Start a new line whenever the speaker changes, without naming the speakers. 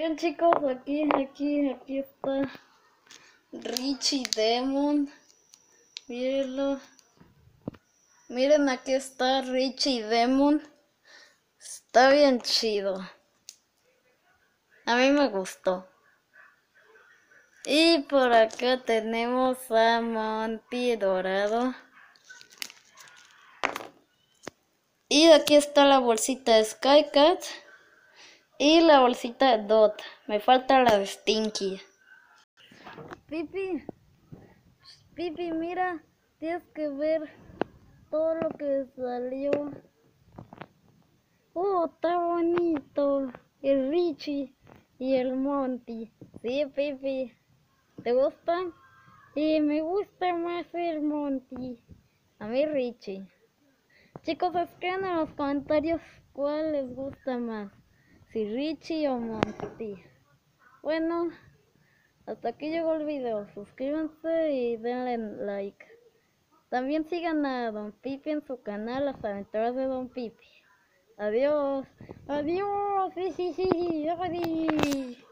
Bien chicos, aquí, aquí, aquí está Richie Demon. Mírenlo. Miren, aquí está Richie Demon. Está bien chido. A mí me gustó. Y por acá tenemos a Monty Dorado. Y aquí está la bolsita de Skycat. Y la bolsita de Dot. Me falta la de Stinky. Pipi. Pipi, mira. Tienes que ver todo lo que salió. Oh, está bonito. El Richie y el Monty. Sí, Pipi. ¿Te gustan? Y me gusta más el Monty. A mí Richie. Chicos, escriban en los comentarios cuál les gusta más. Si Richie o Monty. Bueno, hasta aquí llegó el video. Suscríbanse y denle like. También sigan a Don Pipi en su canal Las Aventuras de Don Pipi. Adiós. Adiós. Sí, sí, sí. Adiós.